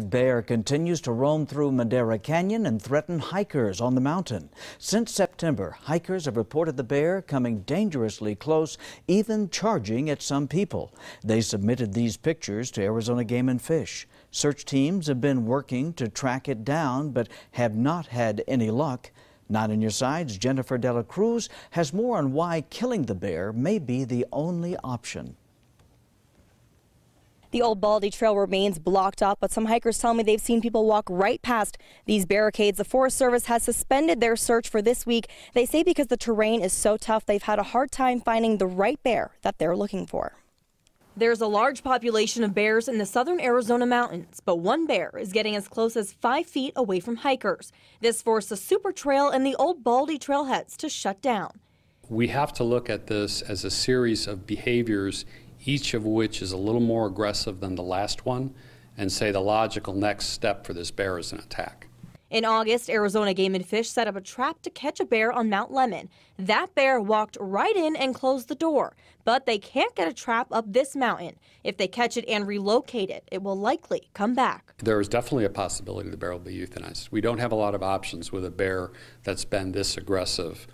bear continues to roam through Madera Canyon and threaten hikers on the mountain. Since September, hikers have reported the bear coming dangerously close, even charging at some people. They submitted these pictures to Arizona Game and Fish. Search teams have been working to track it down, but have not had any luck. Not on your sides, Jennifer Dela Cruz has more on why killing the bear may be the only option. The old Baldy Trail remains blocked off, but some hikers tell me they've seen people walk right past these barricades. The Forest Service has suspended their search for this week. They say because the terrain is so tough, they've had a hard time finding the right bear that they're looking for. There's a large population of bears in the southern Arizona mountains, but one bear is getting as close as five feet away from hikers. This forced the Super Trail and the old Baldy trailheads to shut down. We have to look at this as a series of behaviors each of which is a little more aggressive than the last one, and say the logical next step for this bear is an attack. In August, Arizona Game and Fish set up a trap to catch a bear on Mount Lemmon. That bear walked right in and closed the door, but they can't get a trap up this mountain. If they catch it and relocate it, it will likely come back. There is definitely a possibility the bear will be euthanized. We don't have a lot of options with a bear that's been this aggressive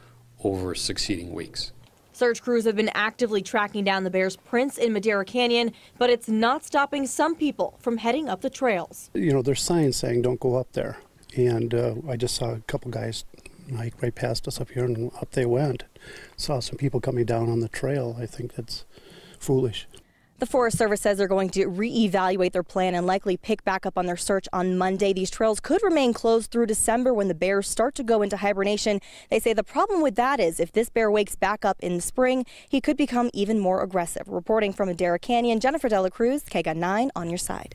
over succeeding weeks. Search crews have been actively tracking down the bear's prints in Madera Canyon, but it's not stopping some people from heading up the trails. You know, there's signs saying don't go up there. And uh, I just saw a couple guys hike right past us up here, and up they went. Saw some people coming down on the trail. I think that's foolish. The Forest Service says they're going to reevaluate their plan and likely pick back up on their search on Monday. These trails could remain closed through December when the bears start to go into hibernation. They say the problem with that is if this bear wakes back up in the spring, he could become even more aggressive. Reporting from Madera Canyon, Jennifer Dela Cruz, KGUN 9 on your side.